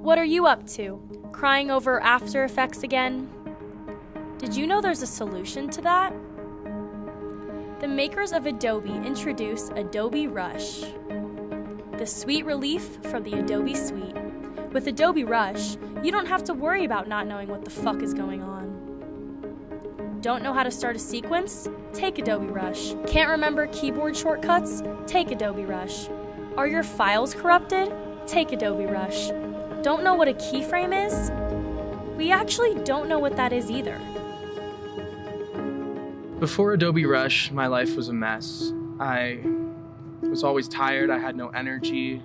What are you up to? Crying over After Effects again? Did you know there's a solution to that? The makers of Adobe introduce Adobe Rush, the sweet relief from the Adobe Suite. With Adobe Rush, you don't have to worry about not knowing what the fuck is going on. Don't know how to start a sequence? Take Adobe Rush. Can't remember keyboard shortcuts? Take Adobe Rush. Are your files corrupted? Take Adobe Rush. Don't know what a keyframe is? We actually don't know what that is either. Before Adobe Rush, my life was a mess. I was always tired, I had no energy,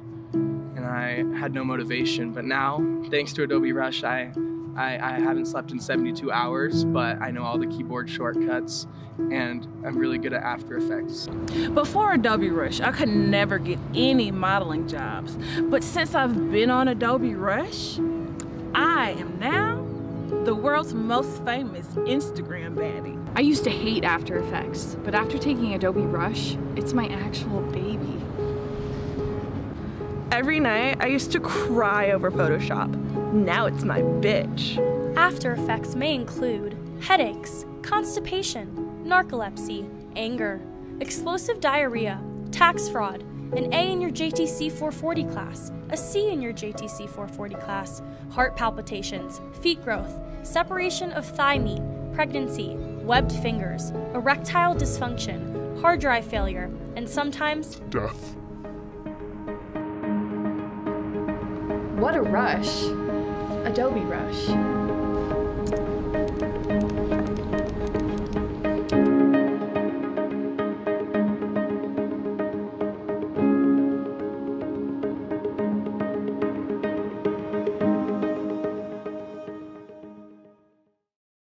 and I had no motivation. But now, thanks to Adobe Rush, I, I, I haven't slept in 72 hours, but I know all the keyboard shortcuts, and I'm really good at After Effects. Before Adobe Rush, I could never get any modeling jobs. But since I've been on Adobe Rush, I am now the world's most famous Instagram baddie. I used to hate After Effects, but after taking Adobe Rush, it's my actual baby. Every night, I used to cry over Photoshop. Now it's my bitch. After Effects may include headaches, constipation, narcolepsy, anger, explosive diarrhea, tax fraud, an A in your JTC 440 class, a C in your JTC 440 class, heart palpitations, feet growth, separation of thigh meat, pregnancy, webbed fingers, erectile dysfunction, hard drive failure, and sometimes death. What a rush! Adobe Rush.